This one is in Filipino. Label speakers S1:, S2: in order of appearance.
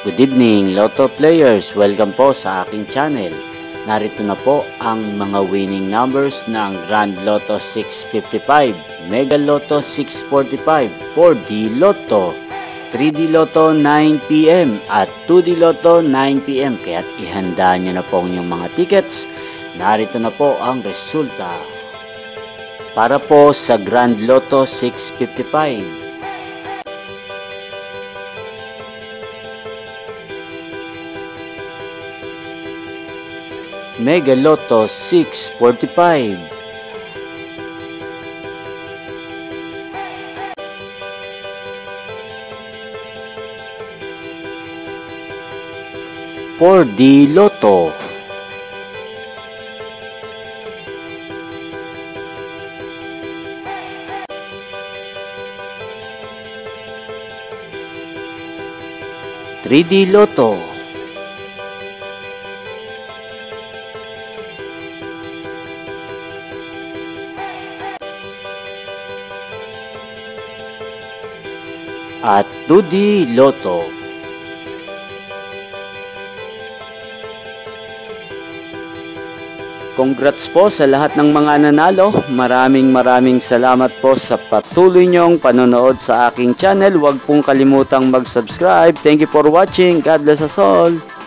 S1: Good evening, Lotto players. Welcome po sa aking channel. Narito na po ang mga winning numbers ng Grand Lotto 655, Mega Lotto 645, 4D Lotto, 3D Lotto 9pm at 2D Lotto 9pm. Kaya ihanda nyo na po ang inyong mga tickets. Narito na po ang resulta. Para po sa Grand Lotto 655, Mega Lotto 645 4D Lotto Three D Lotto at 2D Lotto. Congrats po sa lahat ng mga nanalo. Maraming maraming salamat po sa patuloy niyong panonood sa aking channel. Huwag pong kalimutang mag-subscribe. Thank you for watching. God bless us all.